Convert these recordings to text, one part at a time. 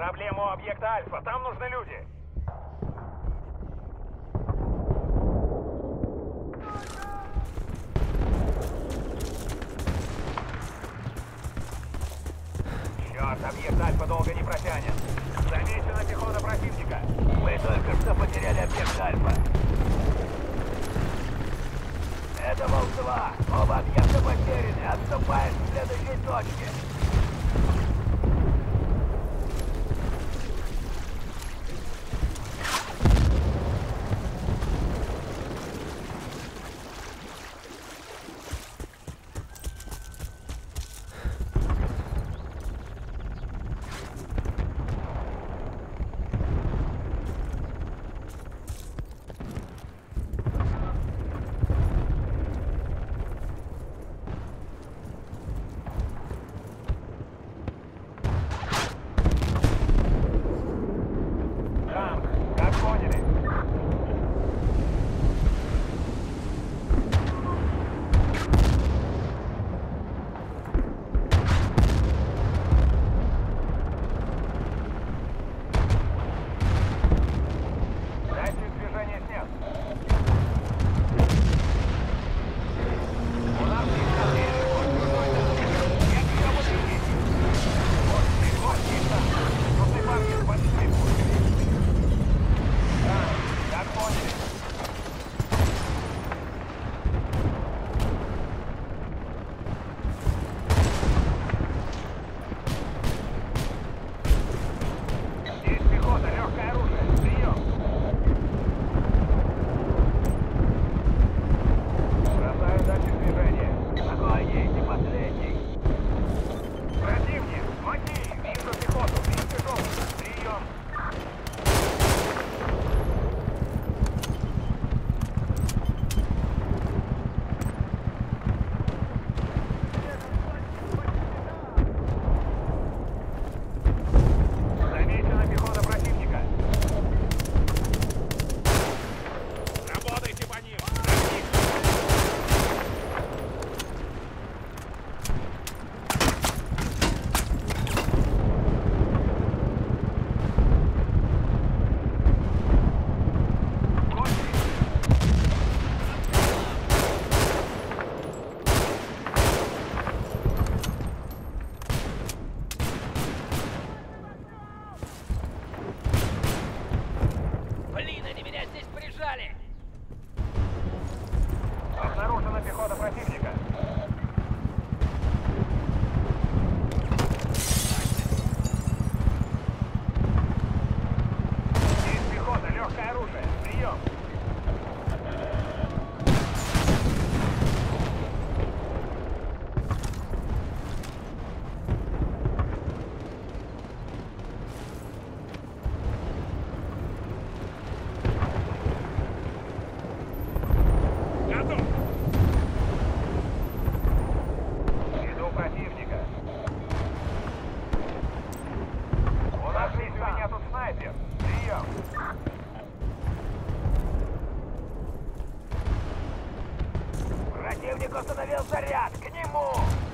Проблема у объекта Альфа. Там нужны люди. Черт, объект Альфа долго не протянет. Замечена пехота противника. Мы только что потеряли объект Альфа. Это Волк-2. Оба объекта потеряны. Отступаем к следующей точке. противник установил заряд! К нему!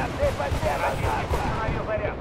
Ракетник установил заряд.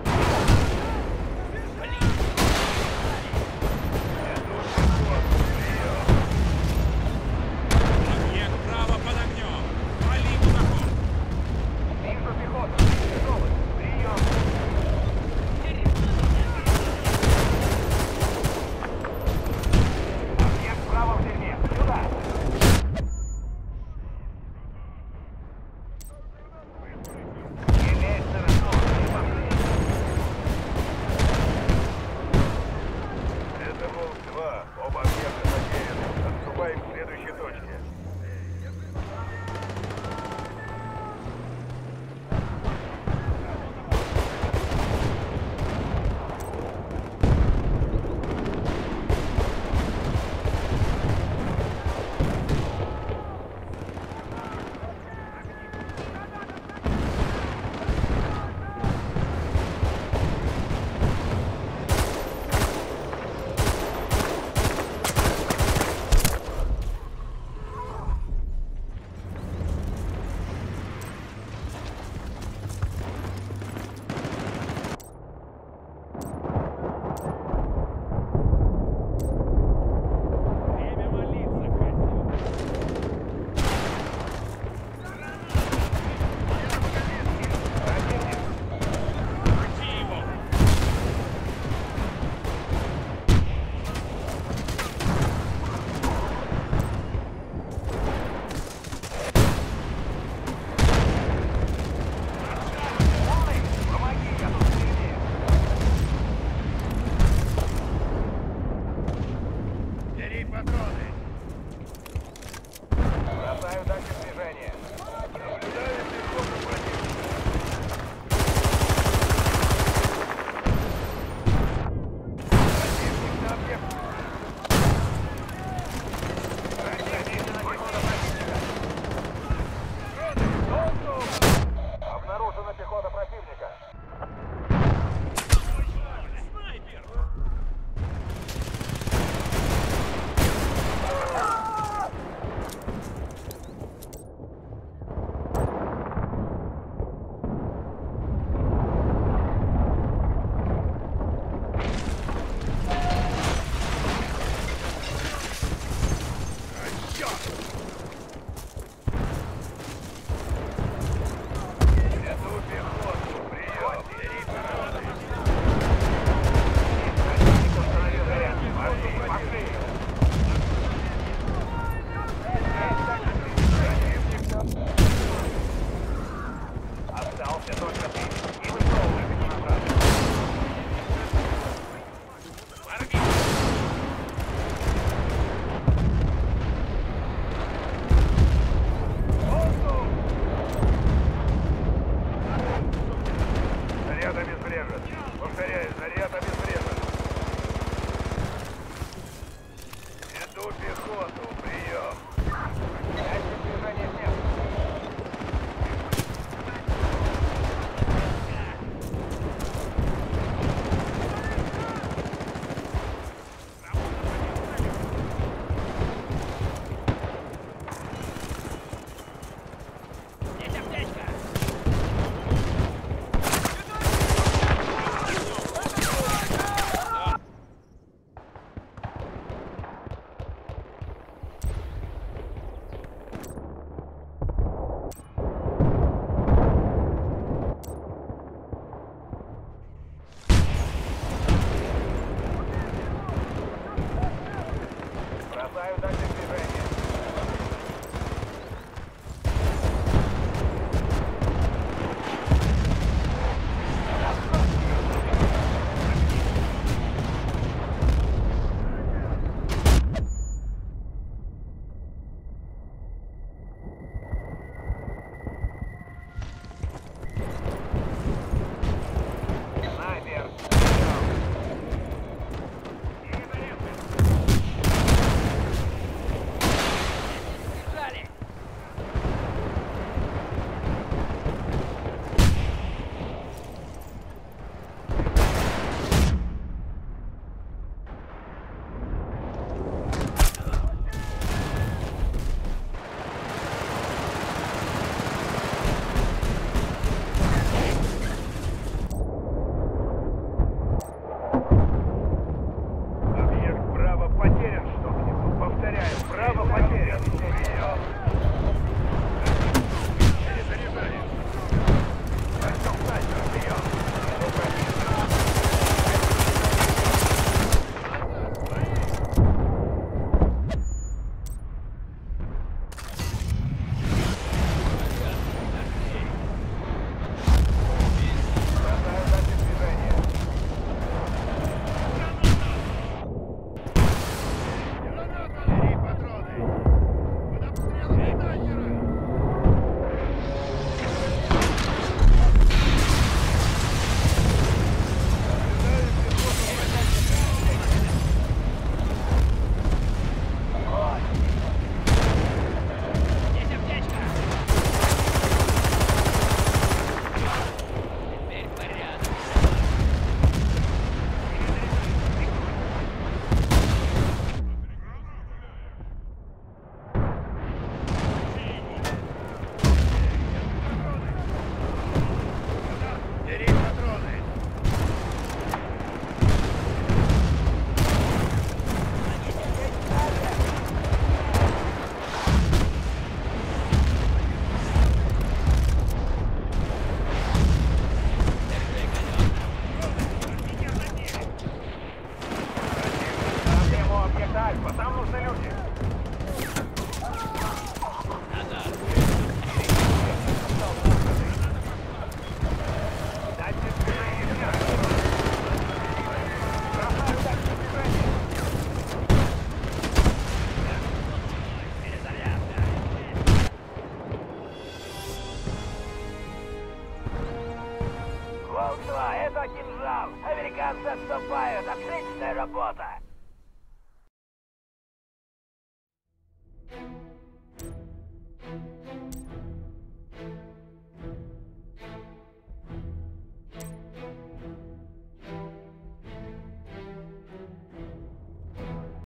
caramba, pode ir.